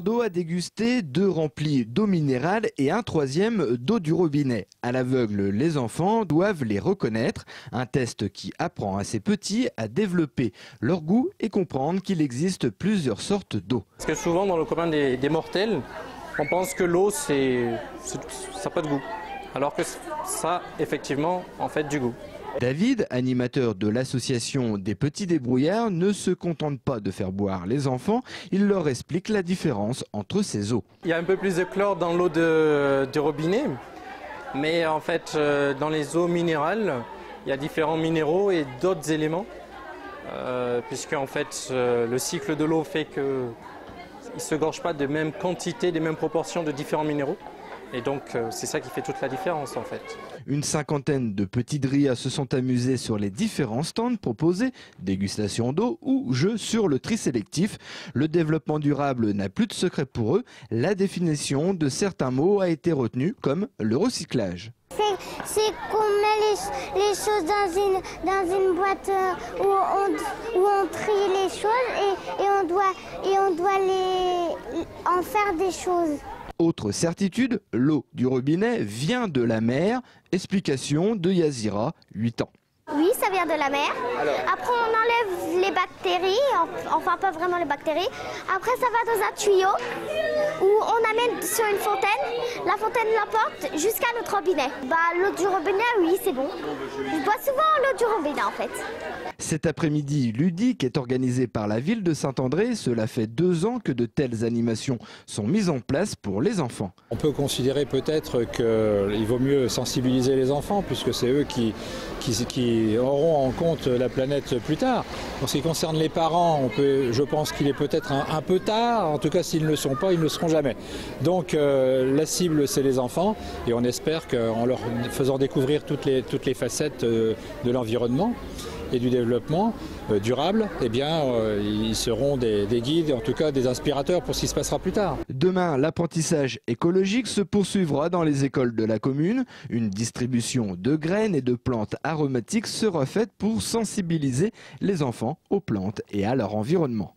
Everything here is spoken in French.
d'eau à déguster, deux remplis d'eau minérale et un troisième d'eau du robinet. À l'aveugle, les enfants doivent les reconnaître. Un test qui apprend à ces petits à développer leur goût et comprendre qu'il existe plusieurs sortes d'eau. Parce que souvent dans le commun des, des mortels, on pense que l'eau c'est- ça n'a pas de goût. Alors que ça, effectivement, en fait du goût. David, animateur de l'association des petits débrouillards, ne se contente pas de faire boire les enfants, il leur explique la différence entre ces eaux. Il y a un peu plus de chlore dans l'eau de, robinet, mais en fait euh, dans les eaux minérales, il y a différents minéraux et d'autres éléments, euh, puisque en fait euh, le cycle de l'eau fait que il se gorge pas de même quantité, des mêmes proportions de différents minéraux. Et donc euh, c'est ça qui fait toute la différence en fait. Une cinquantaine de petits drillas se sont amusés sur les différents stands proposés, dégustation d'eau ou jeux sur le tri sélectif. Le développement durable n'a plus de secret pour eux. La définition de certains mots a été retenue comme le recyclage. C'est- qu'on met les, les choses dans une, dans une boîte euh, où on, où on trie les choses et, et on doit, et on doit les, en faire des choses. Autre certitude, l'eau du robinet vient de la mer. Explication de Yazira, 8 ans. Oui, ça vient de la mer. Après, on enlève les bactéries, en- enfin pas vraiment les bactéries. Après, ça va dans un tuyau où on amène sur une fontaine. La fontaine l'emporte jusqu'à notre robinet. Bah, l'eau du robinet, oui, c'est bon. Je bois souvent l'eau du robinet en fait. Cet après-midi ludique est organisé par la ville de Saint-André. Cela fait deux ans que de telles animations sont mises en place pour les enfants. On peut considérer peut-être qu'il vaut mieux sensibiliser les enfants puisque c'est eux qui, qui, qui auront en compte la planète plus tard. En ce qui concerne les parents, on peut, je pense qu'il est peut-être un, un peu tard. En tout cas, s'ils ne le sont pas, ils ne le seront Donc euh, la cible, c'est les enfants et on espère qu'en leur faisant découvrir toutes les, facettes euh, de l'environnement et du développement euh, durable, eh bien, ils seront des, des guides, en tout cas des inspirateurs pour ce qui se passera plus tard. Demain, l'apprentissage écologique se poursuivra dans les écoles de la commune. Une distribution de graines et de plantes aromatiques sera faite pour sensibiliser les enfants aux plantes et à leur environnement.